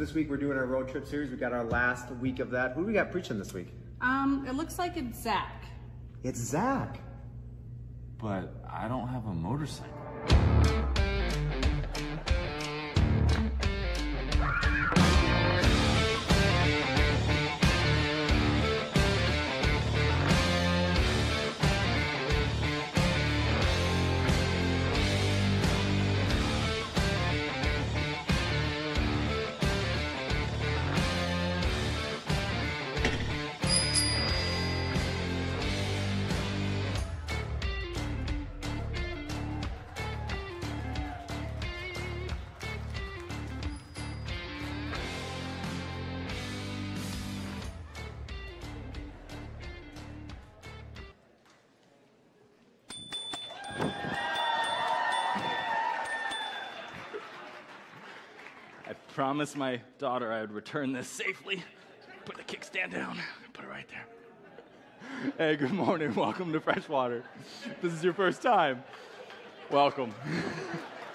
this week we're doing our road trip series. We got our last week of that. Who do we got preaching this week? Um, it looks like it's Zach. It's Zach. But I don't have a motorcycle. Promised my daughter I would return this safely. Put the kickstand down. Put it right there. Hey, good morning. Welcome to Freshwater. This is your first time. Welcome.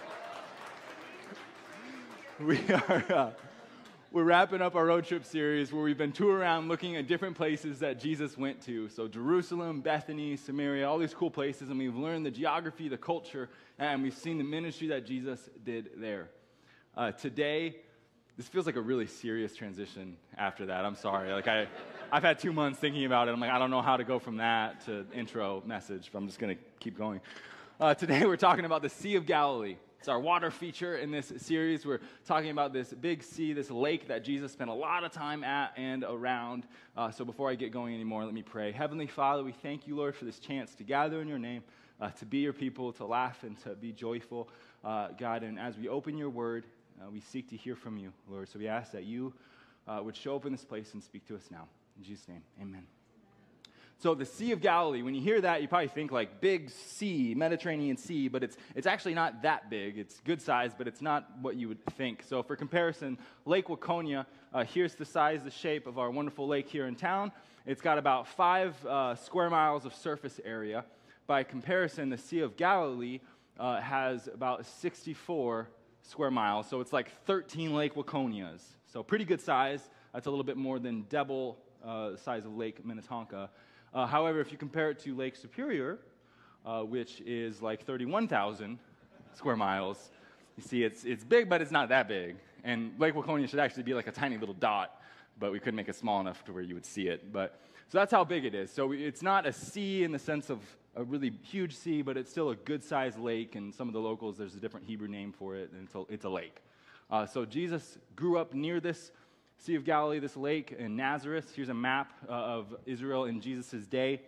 we are uh, we're wrapping up our road trip series where we've been touring around looking at different places that Jesus went to. So Jerusalem, Bethany, Samaria, all these cool places, and we've learned the geography, the culture, and we've seen the ministry that Jesus did there. Uh, today, this feels like a really serious transition after that. I'm sorry. Like I, I've had two months thinking about it. I'm like, I don't know how to go from that to intro message, but I'm just going to keep going. Uh, today, we're talking about the Sea of Galilee. It's our water feature in this series. We're talking about this big sea, this lake that Jesus spent a lot of time at and around. Uh, so before I get going anymore, let me pray. Heavenly Father, we thank you, Lord, for this chance to gather in your name, uh, to be your people, to laugh and to be joyful, uh, God. And as we open your word, uh, we seek to hear from you, Lord. So we ask that you uh, would show up in this place and speak to us now. In Jesus' name, amen. So, the Sea of Galilee, when you hear that, you probably think like big sea, Mediterranean Sea, but it's, it's actually not that big. It's good size, but it's not what you would think. So, for comparison, Lake Waconia, uh, here's the size, the shape of our wonderful lake here in town. It's got about five uh, square miles of surface area. By comparison, the Sea of Galilee uh, has about 64 square miles. So, it's like 13 Lake Waconias. So, pretty good size. That's a little bit more than double uh, the size of Lake Minnetonka. Uh, however, if you compare it to Lake Superior, uh, which is like 31,000 square miles, you see it's, it's big, but it's not that big. And Lake Waconia should actually be like a tiny little dot, but we couldn't make it small enough to where you would see it. But, so that's how big it is. So it's not a sea in the sense of a really huge sea, but it's still a good sized lake. And some of the locals, there's a different Hebrew name for it, and it's a, it's a lake. Uh, so Jesus grew up near this Sea of Galilee, this lake in Nazareth. Here's a map uh, of Israel in Jesus' day.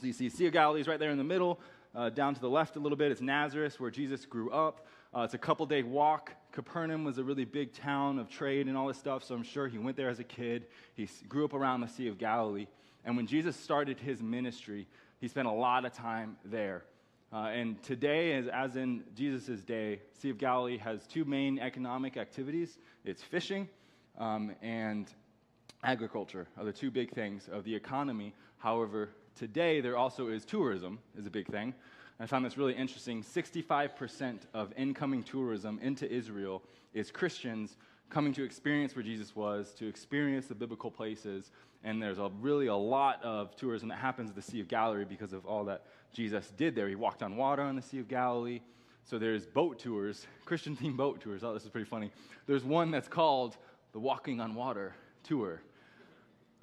So you see Sea of Galilee is right there in the middle. Uh, down to the left a little bit it's Nazareth, where Jesus grew up. Uh, it's a couple day walk. Capernaum was a really big town of trade and all this stuff, so I'm sure he went there as a kid. He grew up around the Sea of Galilee. And when Jesus started his ministry, he spent a lot of time there. Uh, and today, as, as in Jesus' day, Sea of Galilee has two main economic activities it's fishing um, and agriculture are the two big things of the economy. However, today there also is tourism is a big thing. I found this really interesting. 65% of incoming tourism into Israel is Christians coming to experience where Jesus was, to experience the biblical places. And there's a, really a lot of tourism that happens at the Sea of Galilee because of all that Jesus did there. He walked on water on the Sea of Galilee. So there's boat tours, Christian themed boat tours. Oh, this is pretty funny. There's one that's called the Walking on Water tour.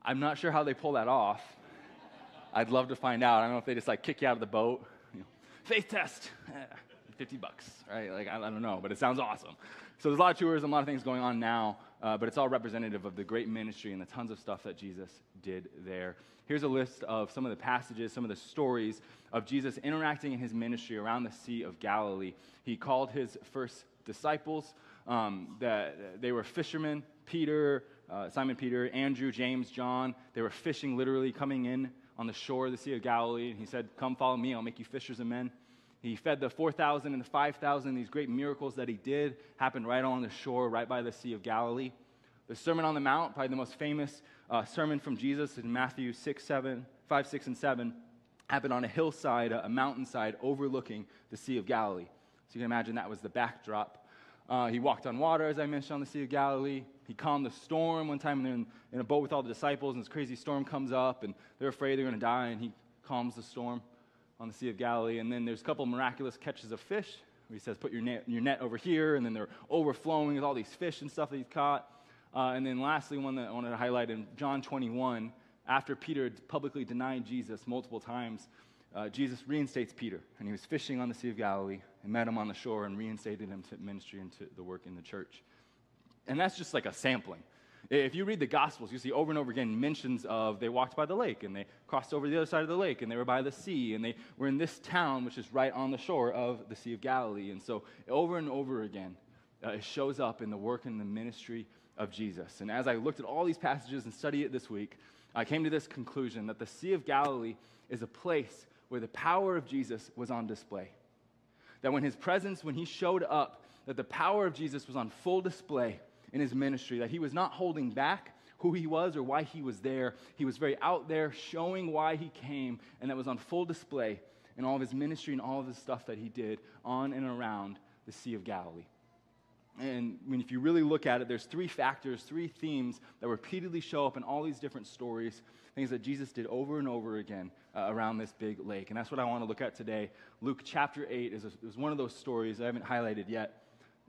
I'm not sure how they pull that off. I'd love to find out. I don't know if they just like kick you out of the boat. You know, faith test, eh, 50 bucks, right? Like, I, I, don't know, but it sounds awesome. So there's a lot of tourism, a lot of things going on now, uh, but it's all representative of the great ministry and the tons of stuff that Jesus did there. Here's a list of some of the passages, some of the stories of Jesus interacting in his ministry around the Sea of Galilee. He called his first disciples, um, that they were fishermen Peter, uh, Simon Peter, Andrew, James, John. They were fishing literally, coming in on the shore of the Sea of Galilee. And he said, Come follow me, I'll make you fishers of men. He fed the 4,000 and the 5,000. These great miracles that he did happened right along the shore, right by the Sea of Galilee. The Sermon on the Mount, probably the most famous uh, sermon from Jesus in Matthew 6, 7, 5, 6, and 7, happened on a hillside, a, mountainside overlooking the Sea of Galilee. So you can imagine that was the backdrop Uh, he walked on water, as I mentioned, on the Sea of Galilee. He calmed the storm one time, they're in, in a boat with all the disciples, and this crazy storm comes up, and they're afraid they're going to die, and he calms the storm on the Sea of Galilee. And then there's a couple miraculous catches of fish. He says, Put your net, your net over here, and then they're overflowing with all these fish and stuff that he's caught. Uh, and then lastly, one that I wanted to highlight in John 21, after Peter publicly denied Jesus multiple times, uh, Jesus reinstates Peter, and he was fishing on the Sea of Galilee and met him on the shore and reinstated him to ministry and to the work in the church. And that's just like a sampling. If you read the Gospels, you see over and over again mentions of they walked by the lake and they crossed over the other side of the lake and they were by the sea and they were in this town, which is right on the shore of the Sea of Galilee. And so over and over again, uh, it shows up in the work and the ministry of Jesus. And as I looked at all these passages and studied it this week, I came to this conclusion that the Sea of Galilee is a place where the power of Jesus was on display. That when his presence, when he showed up, that the power of Jesus was on full display in his ministry, that he was not holding back who he was or why he was there. He was very out there showing why he came, and that was on full display in all of his ministry and all of the stuff that he did on and around the Sea of Galilee. And I mean, if you really look at it, there's three factors, three themes that repeatedly show up in all these different stories, things that Jesus did over and over again uh, around this big lake. And that's what I want to look at today. Luke chapter 8 is, a, is one of those stories I haven't highlighted yet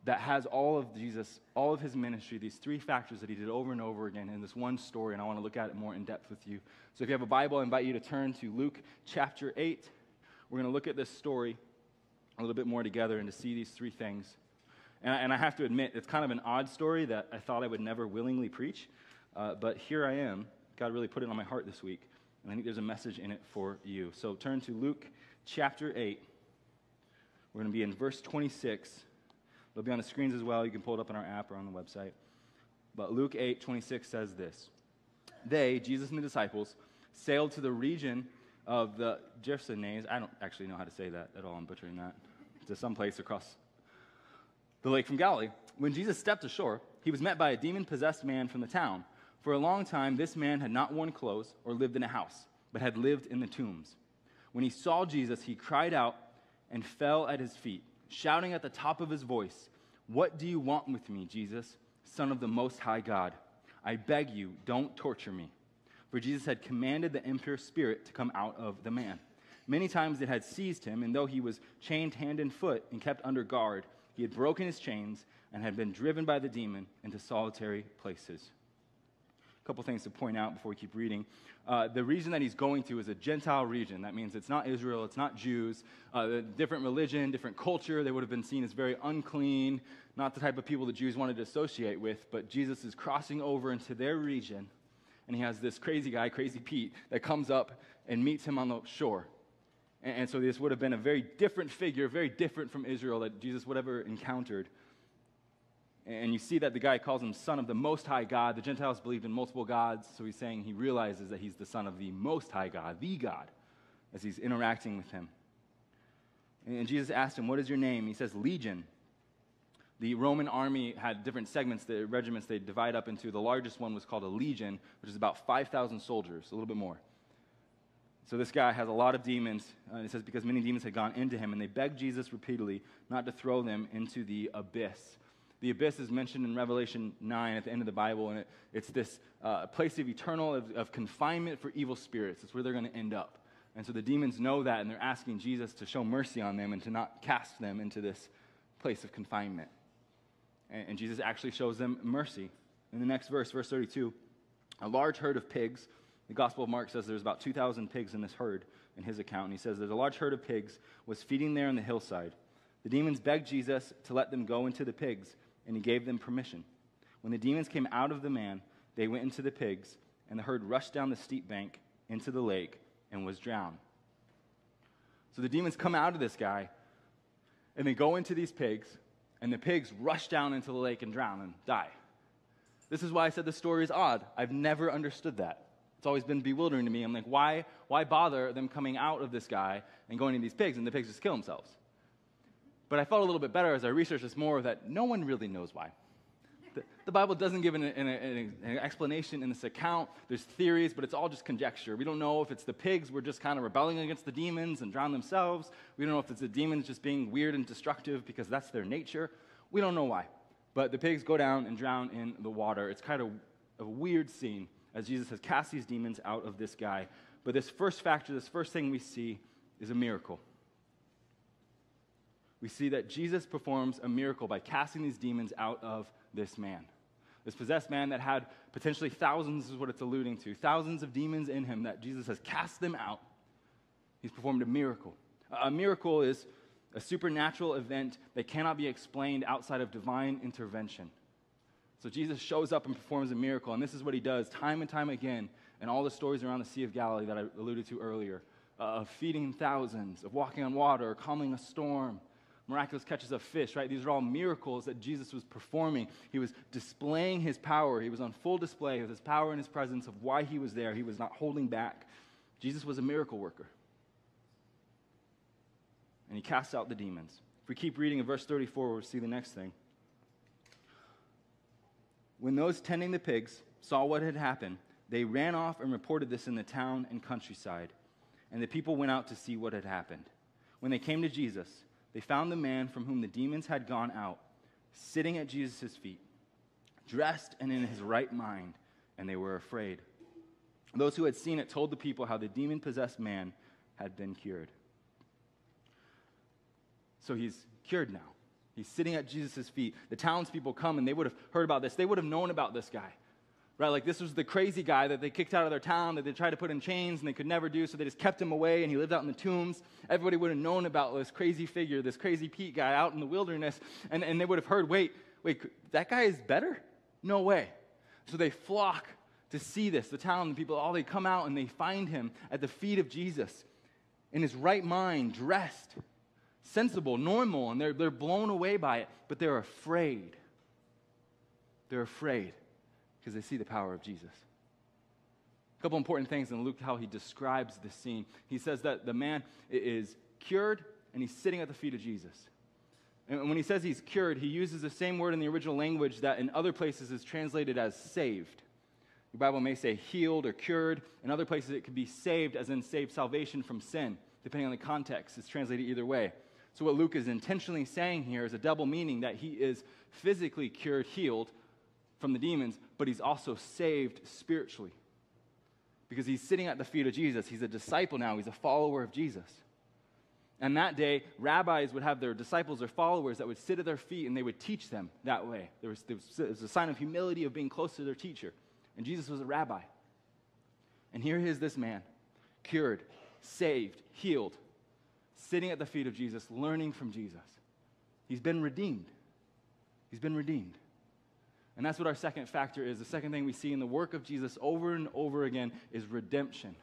that has all of Jesus, all of his ministry, these three factors that he did over and over again in this one story. And I want to look at it more in depth with you. So if you have a Bible, I invite you to turn to Luke chapter 8. We're going to look at this story a little bit more together and to see these three things. And I, and I, have to admit, it's kind of an odd story that I thought I would never willingly preach. Uh, but here I am. God really put it on my heart this week. And I think there's a message in it for you. So turn to Luke chapter 8. We're going to be in verse 26. It'll be on the screens as well. You can pull it up on our app or on the website. But Luke 8 26 says this They, Jesus and the disciples, sailed to the region of the Gerasenes. I don't actually know how to say that at all. I'm butchering that. To some place across the lake from Galilee. When Jesus stepped ashore, he was met by a demon possessed man from the town. For a long time, this man had not worn clothes or lived in a house, but had lived in the tombs. When he saw Jesus, he cried out and fell at his feet, shouting at the top of his voice, What do you want with me, Jesus, Son of the Most High God? I beg you, don't torture me. For Jesus had commanded the impure spirit to come out of the man. Many times it had seized him, and though he was chained hand and foot and kept under guard, he had broken his chains and had been driven by the demon into solitary places. Couple things to point out before we keep reading. Uh, the region that he's going to is a Gentile region. That means it's not Israel, it's not Jews. Uh, different religion, different culture. They would have been seen as very unclean, not the type of people the Jews wanted to associate with. But Jesus is crossing over into their region, and he has this crazy guy, Crazy Pete, that comes up and meets him on the shore. And, and so this would have been a very different figure, very different from Israel that Jesus would have ever encountered. And you see that the guy calls him son of the Most High God. The Gentiles believed in multiple gods, so he's saying he realizes that he's the son of the Most High God, the God, as he's interacting with him. And Jesus asked him, What is your name? He says, Legion. The Roman army had different segments, the regiments they divide up into. The largest one was called a legion, which is about 5,000 soldiers, a little bit more. So this guy has a lot of demons. Uh, it says because many demons had gone into him, and they begged Jesus repeatedly not to throw them into the abyss. The abyss is mentioned in Revelation 9 at the end of the Bible, and it, it's this uh, place of eternal of, of confinement for evil spirits. It's where they're going to end up. And so the demons know that, and they're asking Jesus to show mercy on them and to not cast them into this place of confinement. And, and Jesus actually shows them mercy. In the next verse, verse 32, a large herd of pigs the Gospel of Mark says there's about 2,000 pigs in this herd in his account. And he says there's a large herd of pigs was feeding there on the hillside. The demons begged Jesus to let them go into the pigs, and he gave them permission. When the demons came out of the man, they went into the pigs, and the herd rushed down the steep bank into the lake and was drowned. So the demons come out of this guy, and they go into these pigs, and the pigs rush down into the lake and drown and die. This is why I said the story is odd. I've never understood that. It's always been bewildering to me. I'm like, why, why bother them coming out of this guy and going into these pigs, and the pigs just kill themselves? But I felt a little bit better as I researched this more that no one really knows why. The, the Bible doesn't give an, an, an, explanation in this account. There's theories, but it's all just conjecture. We don't know if it's the pigs were just kind of rebelling against the demons and drowned themselves. We don't know if it's the demons just being weird and destructive because that's their nature. We don't know why. But the pigs go down and drown in the water. It's kind of a weird scene as Jesus has cast these demons out of this guy. But this first factor, this first thing we see is a miracle. We see that Jesus performs a miracle by casting these demons out of this man. This possessed man that had potentially thousands, is what it's alluding to, thousands of demons in him, that Jesus has cast them out. He's performed a miracle. A miracle is a supernatural event that cannot be explained outside of divine intervention. So Jesus shows up and performs a miracle, and this is what he does time and time again in all the stories around the Sea of Galilee that I alluded to earlier uh, of feeding thousands, of walking on water, calming a storm, miraculous catches of fish, right? These are all miracles that Jesus was performing. He was displaying his power. He was on full display of his power and his presence of why he was there. He was not holding back. Jesus was a miracle worker. And he casts out the demons. If we keep reading in verse 34, we'll see the next thing. When those tending the pigs saw what had happened, they ran off and reported this in the town and countryside. And the people went out to see what had happened. When they came to Jesus, they found the man from whom the demons had gone out, sitting at Jesus' feet, dressed and in his right mind, and they were afraid. Those who had seen it told the people how the demon possessed man had been cured. So he's cured now. He's sitting at Jesus' feet. The townspeople come and they would have heard about this. They would have known about this guy. Right? Like this was the crazy guy that they kicked out of their town, that they tried to put in chains and they could never do, so they just kept him away and he lived out in the tombs. Everybody would have known about this crazy figure, this crazy Pete guy out in the wilderness, and, and they would have heard, wait, wait, that guy is better? No way. So they flock to see this. The town, the people, all they come out and they find him at the feet of Jesus in his right mind, dressed, sensible, normal, and they're, they're blown away by it, but they're afraid. They're afraid because they see the power of Jesus. A couple important things in Luke, how he describes the scene. He says that the man is cured and he's sitting at the feet of Jesus. And when he says he's cured, he uses the same word in the original language that in other places is translated as saved. Your Bible may say healed or cured. In other places, it could be saved, as in saved salvation from sin. Depending on the context, it's translated either way. So, what Luke is intentionally saying here is a double meaning that he is physically cured, healed, from the demons, but he's also saved spiritually. Because he's sitting at the feet of Jesus. He's a disciple now, he's a follower of Jesus. And that day, rabbis would have their disciples or followers that would sit at their feet and they would teach them that way. There was, there was, there was a sign of humility of being close to their teacher. And Jesus was a rabbi. And here is this man, cured, saved, healed, sitting at the feet of Jesus, learning from Jesus. He's been redeemed. He's been redeemed. And that's what our second factor is. The second thing we see in the work of Jesus over and over again is redemption.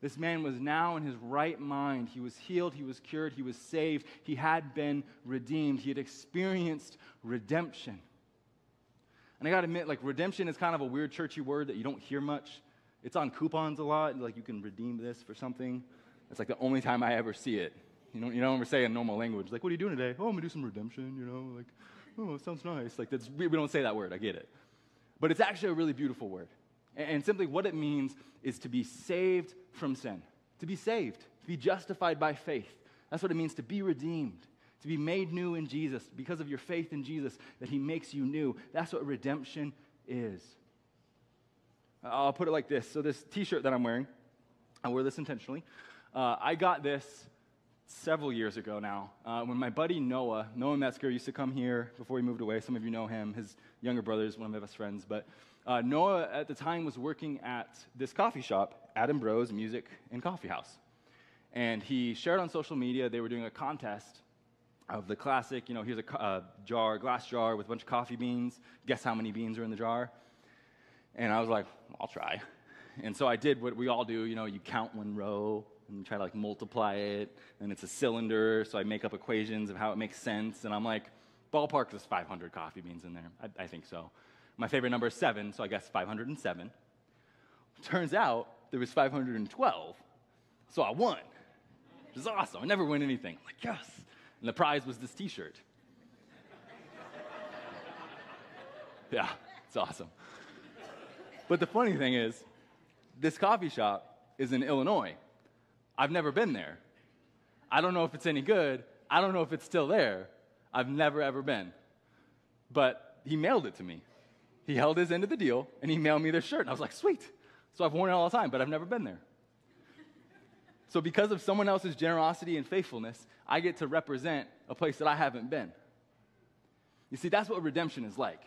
This man was now in his right mind. He was healed, he was cured, he was saved, he had been redeemed, he had experienced redemption. And I gotta admit, like, redemption is kind of a weird churchy word that you don't hear much. It's on coupons a lot, like, you can redeem this for something. That's like the only time I ever see it. You know, you don't ever say in normal language, like, what are you doing today? Oh, I'm gonna do some redemption, you know, like, oh, it sounds nice. Like, that's, we, don't say that word, I get it. But it's actually a really beautiful word. And, and simply what it means is to be saved from sin, to be saved, to be justified by faith. That's what it means to be redeemed, to be made new in Jesus because of your faith in Jesus, that He makes you new. That's what redemption is. I'll put it like this. So, this t shirt that I'm wearing, I wear this intentionally. Uh, I got this several years ago now, uh, when my buddy Noah, Noah Metzger, used to come here before he moved away. Some of you know him. His younger brother is one of my best friends. But uh, Noah, at the time, was working at this coffee shop, Adam Bros Music and Coffee House. And he shared on social media they were doing a contest of the classic, you know, here's a uh, jar, glass jar with a bunch of coffee beans. Guess how many beans are in the jar? And I was like, I'll try. And so I did what we all do, you know, you count one row, and try to like multiply it, and it's a cylinder, so I make up equations of how it makes sense, and I'm like, ballpark, there's 500 coffee beans in there. I, I think so. My favorite number is seven, so I guess 507. Turns out there was 512, so I won, which is awesome. I never win anything. I'm like, yes. And the prize was this t shirt. yeah, it's awesome. But the funny thing is, this coffee shop is in Illinois. I've never been there. I don't know if it's any good. I don't know if it's still there. I've never, ever been. But he mailed it to me. He held his end of the deal and he mailed me this shirt. And I was like, sweet. So I've worn it all the time, but I've never been there. So, because of someone else's generosity and faithfulness, I get to represent a place that I haven't been. You see, that's what redemption is like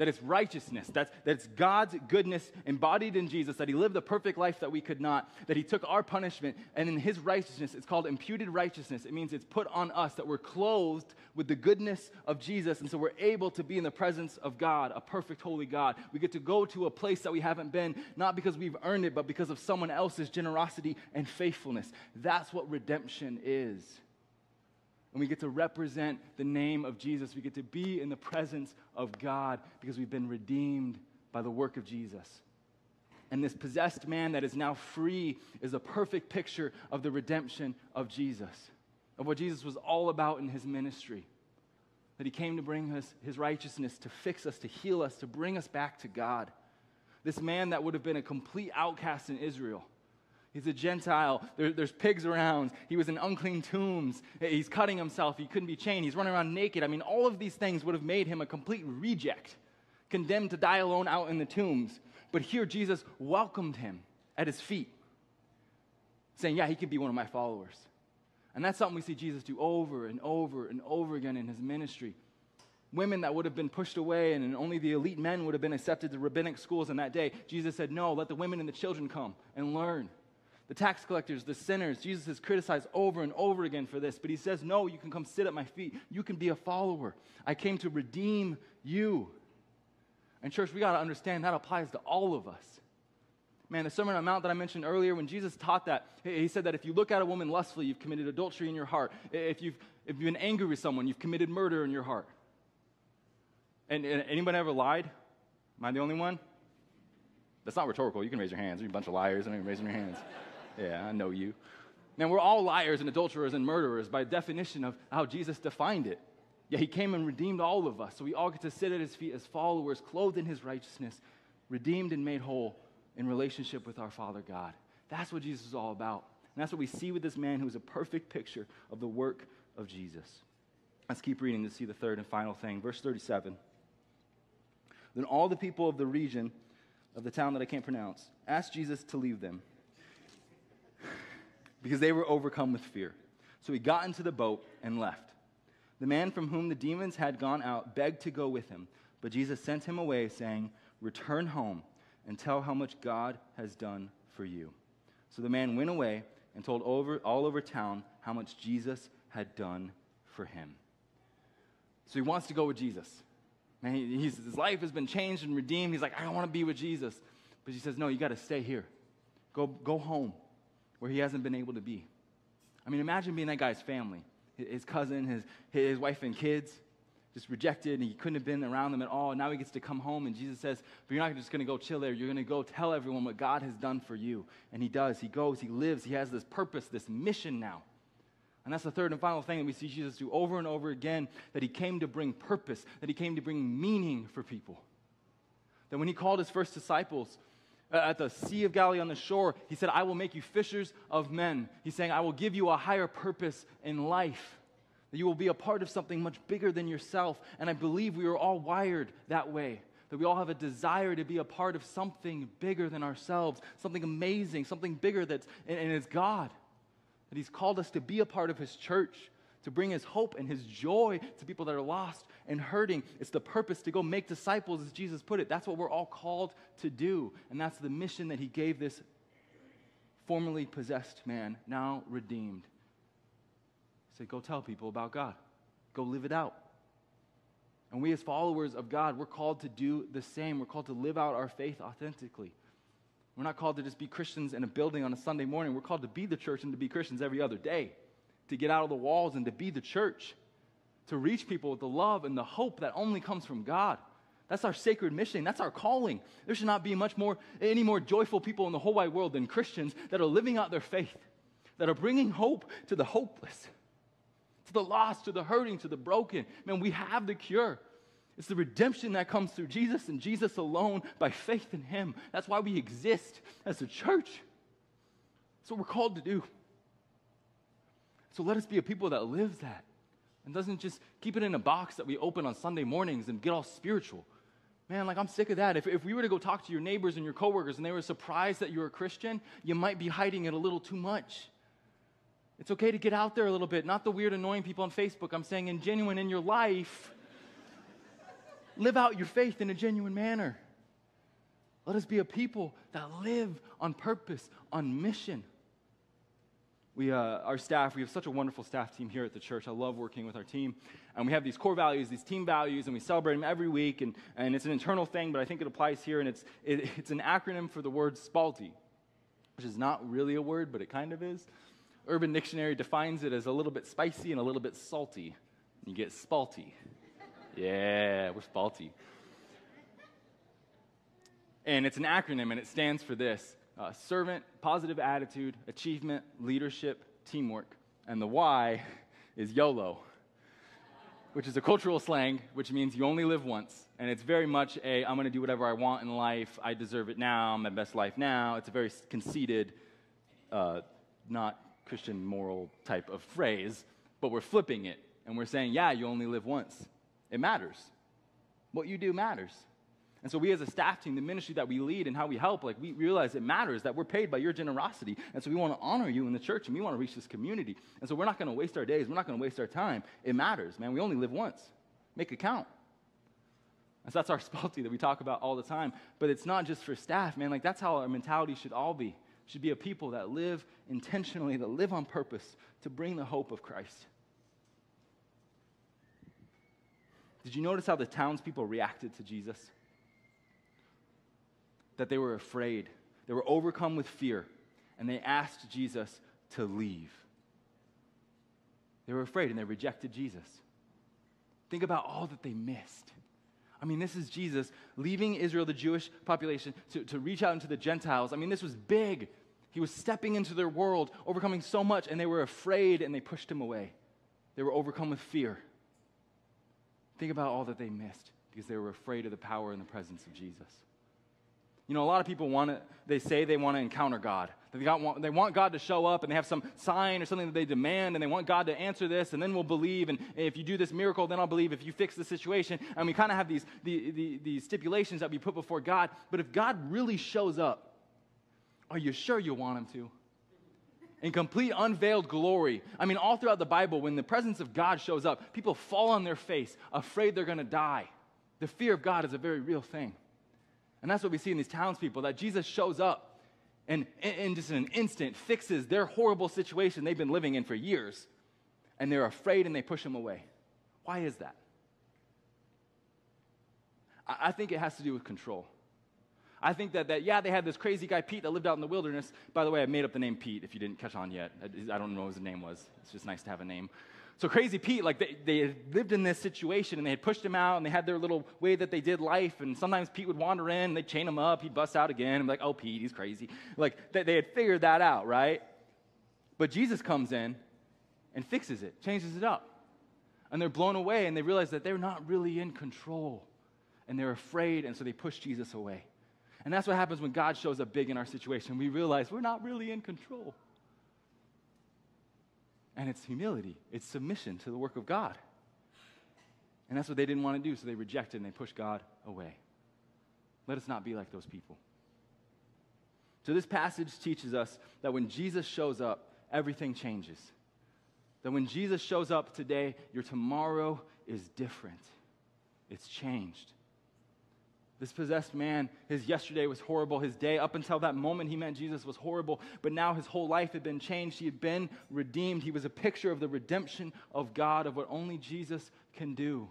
that it's righteousness, that's, that it's God's goodness embodied in Jesus, that He lived the perfect life that we could not, that He took our punishment, and in His righteousness, it's called imputed righteousness. It means it's put on us, that we're clothed with the goodness of Jesus, and so we're able to be in the presence of God, a perfect, holy God. We get to go to a place that we haven't been, not because we've earned it, but because of someone else's generosity and faithfulness. That's what redemption is and we get to represent the name of Jesus. We get to be in the presence of God because we've been redeemed by the work of Jesus. And this possessed man that is now free is a perfect picture of the redemption of Jesus, of what Jesus was all about in his ministry. That he came to bring us his righteousness, to fix us, to heal us, to bring us back to God. This man that would have been a complete outcast in Israel He's a Gentile. There, there's pigs around. He was in unclean tombs. He's cutting himself. He couldn't be chained. He's running around naked. I mean, all of these things would have made him a complete reject, condemned to die alone out in the tombs. But here, Jesus welcomed him at his feet, saying, Yeah, he could be one of my followers. And that's something we see Jesus do over and over and over again in his ministry. Women that would have been pushed away and only the elite men would have been accepted to rabbinic schools in that day, Jesus said, No, let the women and the children come and learn the tax collectors, the sinners. Jesus is criticized over and over again for this, but he says, No, you can come sit at my feet. You can be a follower. I came to redeem you. And, church, we got to understand that applies to all of us. Man, the Sermon on the Mount that I mentioned earlier, when Jesus taught that, he said that if you look at a woman lustfully, you've committed adultery in your heart. If you've, if you've been angry with someone, you've committed murder in your heart. And, and anybody ever lied? Am I the only one? That's not rhetorical. You can raise your hands. You're a bunch of liars. I mean, raising your hands. Yeah, I know you. Man, we're all liars and adulterers and murderers by definition of how Jesus defined it. Yeah, he came and redeemed all of us. So we all get to sit at his feet as followers, clothed in his righteousness, redeemed and made whole in relationship with our Father God. That's what Jesus is all about. And that's what we see with this man who is a perfect picture of the work of Jesus. Let's keep reading to see the third and final thing. Verse 37. Then all the people of the region of the town that I can't pronounce asked Jesus to leave them because they were overcome with fear. So he got into the boat and left. The man from whom the demons had gone out begged to go with him, but Jesus sent him away, saying, Return home and tell how much God has done for you. So the man went away and told over, all over town how much Jesus had done for him. So he wants to go with Jesus. Man, he, his life has been changed and redeemed. He's like, I want to be with Jesus. But he says, No, you got to stay here. Go, go home where he hasn't been able to be. I mean, imagine being that guy's family his cousin, his, his wife, and kids just rejected, and he couldn't have been around them at all. Now he gets to come home, and Jesus says, But you're not just going to go chill there. You're going to go tell everyone what God has done for you. And he does. He goes, he lives, he has this purpose, this mission now. And that's the third and final thing that we see Jesus do over and over again that he came to bring purpose, that he came to bring meaning for people. That when he called his first disciples, Uh, at the Sea of Galilee on the shore, he said, I will make you fishers of men. He's saying, I will give you a higher purpose in life, that you will be a part of something much bigger than yourself. And I believe we are all wired that way, that we all have a desire to be a part of something bigger than ourselves, something amazing, something bigger that's, and, and it's God. That He's called us to be a part of His church, to bring His hope and His joy to people that are lost and hurting. It's the purpose to go make disciples, as Jesus put it. That's what we're all called to do. And that's the mission that he gave this formerly possessed man, now redeemed. He said, Go tell people about God, go live it out. And we, as followers of God, we're called to do the same. We're called to live out our faith authentically. We're not called to just be Christians in a building on a Sunday morning. We're called to be the church and to be Christians every other day, to get out of the walls and to be the church to reach people with the love and the hope that only comes from God. That's our sacred mission. That's our calling. There should not be much more, any more joyful people in the whole wide world than Christians that are living out their faith, that are bringing hope to the hopeless, to the lost, to the hurting, to the broken. Man, we have the cure. It's the redemption that comes through Jesus and Jesus alone by faith in Him. That's why we exist as a church. That's what we're called to do. So let us be a people that lives that and doesn't just keep it in a box that we open on Sunday mornings and get all spiritual. Man, like I'm sick of that. If, if we were to go talk to your neighbors and your coworkers and they were surprised that you were a Christian, you might be hiding it a little too much. It's okay to get out there a little bit, not the weird, annoying people on Facebook. I'm saying in genuine in your life, live out your faith in a genuine manner. Let us be a people that live on purpose, on mission. We, uh, our staff, we have such a wonderful staff team here at the church. I love working with our team. And we have these core values, these team values, and we celebrate them every week. And, and it's an internal thing, but I think it applies here. And it's, it, it's an acronym for the word SPALTY, which is not really a word, but it kind of is. Urban Dictionary defines it as a little bit spicy and a little bit salty. You get spalty. Yeah, we're spalty. And it's an acronym, and it stands for this uh, servant, positive attitude, achievement, leadership, teamwork. And the why is YOLO, which is a cultural slang, which means you only live once. And it's very much a I'm going to do whatever I want in life. I deserve it now. My best life now. It's a very conceited, uh, not Christian moral type of phrase, but we're flipping it. And we're saying, yeah, you only live once. It matters. What you do matters. And so we as a staff team, the ministry that we lead and how we help, like we realize it matters that we're paid by your generosity. And so we want to honor you in the church and we want to reach this community. And so we're not going to waste our days. We're not going to waste our time. It matters, man. We only live once. Make it count. And so that's our spalty that we talk about all the time. But it's not just for staff, man. Like that's how our mentality should all be. should be a people that live intentionally, that live on purpose to bring the hope of Christ. Did you notice how the townspeople reacted to Jesus? That they were afraid. They were overcome with fear, and they asked Jesus to leave. They were afraid and they rejected Jesus. Think about all that they missed. I mean, this is Jesus leaving Israel, the Jewish population, to, to reach out into the Gentiles. I mean, this was big. He was stepping into their world, overcoming so much, and they were afraid and they pushed him away. They were overcome with fear. Think about all that they missed because they were afraid of the power and the presence of Jesus. You know, a lot of people want to, they say they want to encounter God. They, got, they want God to show up and they have some sign or something that they demand and they want God to answer this and then we'll believe. And if you do this miracle, then I'll believe if you fix the situation. And we kind of have these, the, the, these stipulations that we put before God. But if God really shows up, are you sure you want him to? in complete unveiled glory. I mean, all throughout the Bible, when the presence of God shows up, people fall on their face, afraid they're going to die. The fear of God is a very real thing. And that's what we see in these townspeople that Jesus shows up and in just an instant fixes their horrible situation they've been living in for years. And they're afraid and they push him away. Why is that? I think it has to do with control. I think that, that, yeah, they had this crazy guy, Pete, that lived out in the wilderness. By the way, I made up the name Pete if you didn't catch on yet. I don't know what his name was. It's just nice to have a name. So Crazy Pete, like they, they lived in this situation and they had pushed him out and they had their little way that they did life. And sometimes Pete would wander in, they'd chain him up, he'd bust out again. I'm like, oh, Pete, he's crazy. Like they, they had figured that out, right? But Jesus comes in and fixes it, changes it up. And they're blown away and they realize that they're not really in control. And they're afraid, and so they push Jesus away. And that's what happens when God shows up big in our situation. We realize we're not really in control and it's humility, it's submission to the work of God. And that's what they didn't want to do, so they rejected and they pushed God away. Let us not be like those people. So, this passage teaches us that when Jesus shows up, everything changes. That when Jesus shows up today, your tomorrow is different. It's changed. This possessed man, his yesterday was horrible. His day, up until that moment he met Jesus, was horrible. But now his whole life had been changed. He had been redeemed. He was a picture of the redemption of God, of what only Jesus can do.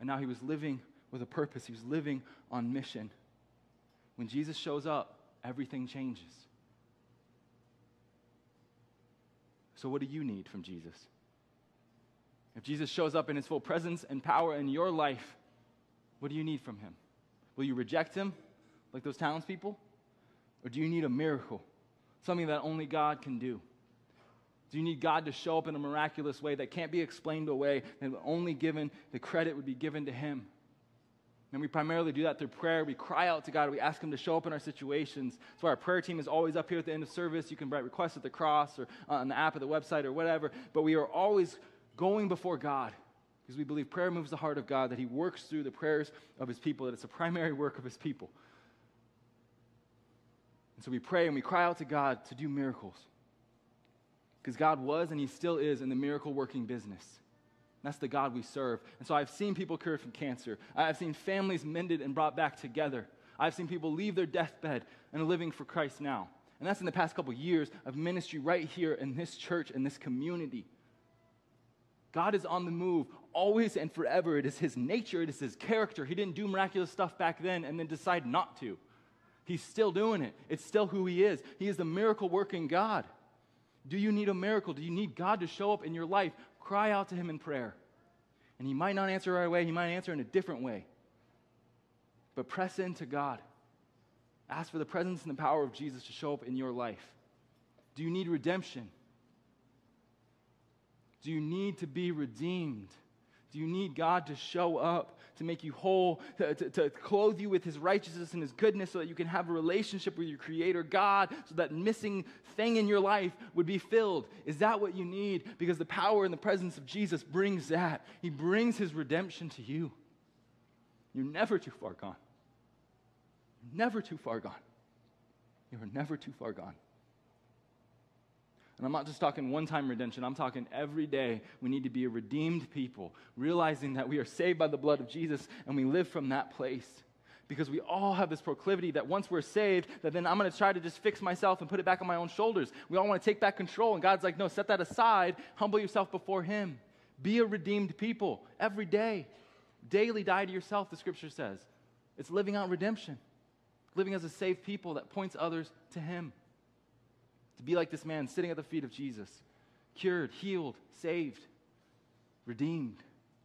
And now he was living with a purpose, he was living on mission. When Jesus shows up, everything changes. So, what do you need from Jesus? If Jesus shows up in his full presence and power in your life, what do you need from him? Will you reject him like those townspeople? Or do you need a miracle? Something that only God can do? Do you need God to show up in a miraculous way that can't be explained away and only given, the credit would be given to Him? And we primarily do that through prayer. We cry out to God. We ask Him to show up in our situations. So our prayer team is always up here at the end of service. You can write requests at the cross or on the app or the website or whatever. But we are always going before God because we believe prayer moves the heart of God, that He works through the prayers of His people, that it's a primary work of His people. And so we pray and we cry out to God to do miracles. Because God was and He still is in the miracle working business. That's the God we serve. And so I've seen people cured from cancer. I've seen families mended and brought back together. I've seen people leave their deathbed and are living for Christ now. And that's in the past couple years of ministry right here in this church, in this community. God is on the move always and forever. It is his nature, it is his character. He didn't do miraculous stuff back then and then decide not to. He's still doing it. It's still who he is. He is the miracle working God. Do you need a miracle? Do you need God to show up in your life? Cry out to him in prayer. And he might not answer right away, he might answer in a different way. But press into God. Ask for the presence and the power of Jesus to show up in your life. Do you need redemption? Do you need to be redeemed? Do you need God to show up, to make you whole, to, to, to, clothe you with His righteousness and His goodness so that you can have a relationship with your Creator God, so that missing thing in your life would be filled? Is that what you need? Because the power and the presence of Jesus brings that. He brings His redemption to you. You're never too far gone. You're never too far gone. You're never too far gone. And I'm not just talking one time redemption, I'm talking every day. We need to be a redeemed people, realizing that we are saved by the blood of Jesus and we live from that place. Because we all have this proclivity that once we're saved, that then I'm going to try to just fix myself and put it back on my own shoulders. We all want to take back control. And God's like, no, set that aside. Humble yourself before Him. Be a redeemed people every day. Daily die to yourself, the scripture says. It's living out redemption, living as a saved people that points others to Him to be like this man sitting at the feet of Jesus, cured, healed, saved, redeemed.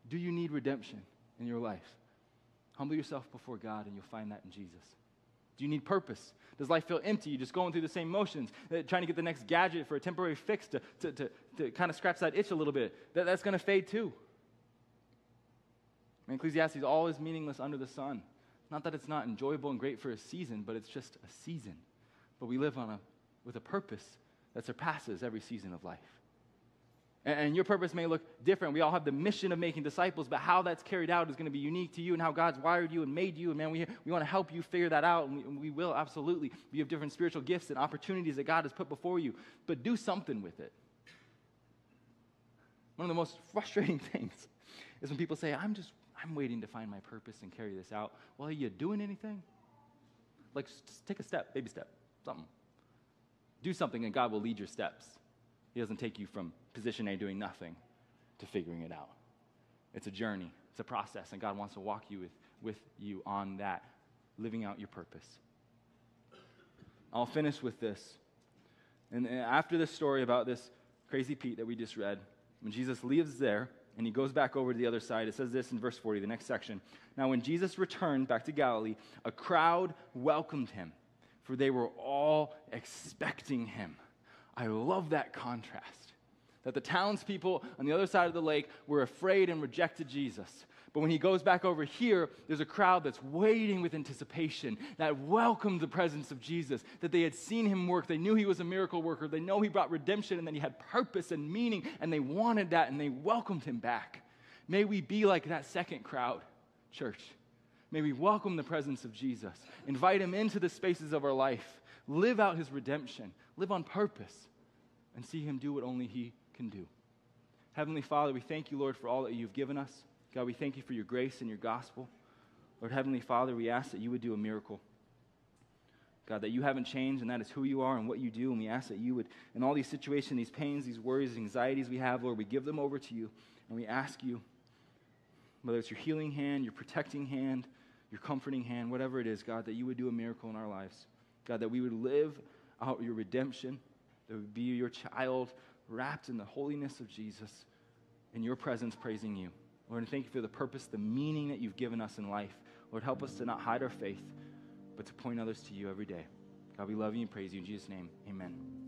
Do you need redemption in your life? Humble yourself before God and you'll find that in Jesus. Do you need purpose? Does life feel empty? You're just going through the same motions, uh, trying to get the next gadget for a temporary fix to, to, to, to kind of scratch that itch a little bit. That, that's going to fade too. Ecclesiastes, all is meaningless under the sun. Not that it's not enjoyable and great for a season, but it's just a season. But we live on a with a purpose that surpasses every season of life. And, your purpose may look different. We all have the mission of making disciples, but how that's carried out is going to be unique to you and how God's wired you and made you. And man, we, we want to help you figure that out, and we, and we will absolutely. You have different spiritual gifts and opportunities that God has put before you, but do something with it. One of the most frustrating things is when people say, I'm just, I'm waiting to find my purpose and carry this out. Well, are you doing anything? Like, take a step, baby step, something. Do something and God will lead your steps. He doesn't take you from position A doing nothing to figuring it out. It's a journey, it's a process, and God wants to walk you with, with you on that, living out your purpose. I'll finish with this. And after this story about this crazy Pete that we just read, when Jesus leaves there and he goes back over to the other side, it says this in verse 40, the next section. Now, when Jesus returned back to Galilee, a crowd welcomed him for they were all expecting him. I love that contrast. That the townspeople on the other side of the lake were afraid and rejected Jesus. But when he goes back over here, there's a crowd that's waiting with anticipation, that welcomed the presence of Jesus, that they had seen him work. They knew he was a miracle worker. They know he brought redemption and that he had purpose and meaning, and they wanted that and they welcomed him back. May we be like that second crowd, church. May we welcome the presence of Jesus, invite him into the spaces of our life, live out his redemption, live on purpose, and see him do what only he can do. Heavenly Father, we thank you, Lord, for all that you've given us. God, we thank you for your grace and your gospel. Lord, Heavenly Father, we ask that you would do a miracle. God, that you haven't changed, and that is who you are and what you do. And we ask that you would, in all these situations, these pains, these worries, anxieties we have, Lord, we give them over to you. And we ask you, whether it's your healing hand, your protecting hand, your comforting hand, whatever it is, God, that you would do a miracle in our lives. God, that we would live out your redemption, that would be your child wrapped in the holiness of Jesus, in your presence, praising you. Lord, and thank you for the purpose, the meaning that you've given us in life. Lord, help us to not hide our faith, but to point others to you every day. God, we love you and praise you. In Jesus' name, amen.